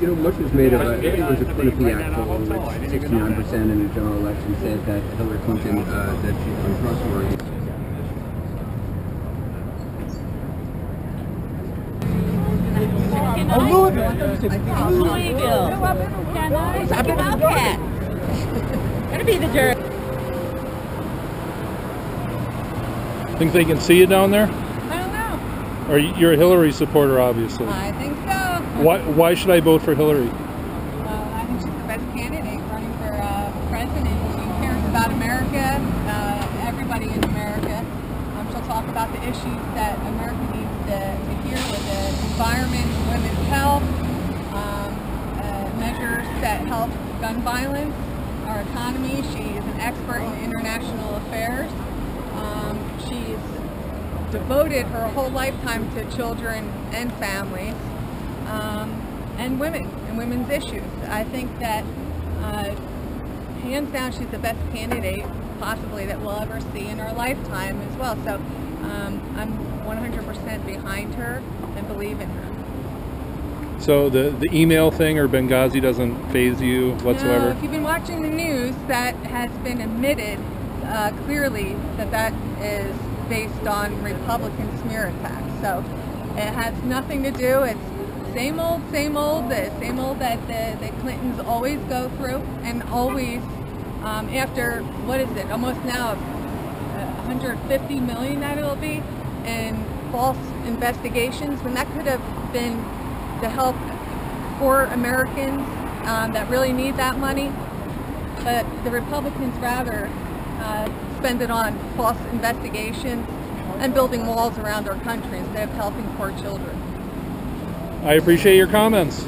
You know, much was made of a, it was a Quinnipiac poll, which 69% in the general election said that Hillary Clinton, uh, that she's untrustworthy. Louisville. Talking about that. Gonna be the dirt. Think they can see you down there? I don't know. Or you're a Hillary supporter, obviously. I think so. Why, why should I vote for Hillary? Well, I think she's the best candidate running for uh, president. She cares about America, uh, everybody in America. Um, she'll talk about the issues that America needs to, to hear with the environment, women's health, um, uh, measures that help gun violence, our economy. She is an expert in international affairs. Um, she's devoted her whole lifetime to children and families um, and women and women's issues. I think that uh, hands down she's the best candidate possibly that we'll ever see in our lifetime as well. So um, I'm 100% behind her and believe in her. So the, the email thing or Benghazi doesn't faze you whatsoever? No, if you've been watching the news, that has been admitted uh, clearly that that is based on Republican smear attacks. So it has nothing to do. It's same old, same old, the same old that the, the Clintons always go through, and always um, after what is it? Almost now, uh, 150 million that it'll be in false investigations. When that could have been to help poor Americans um, that really need that money, but the Republicans rather uh, spend it on false investigations and building walls around our country instead of helping poor children. I appreciate your comments.